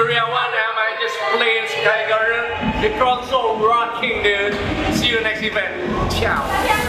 Korea one time I just playing Sky Garden. It's so rocking dude. See you next event. Ciao.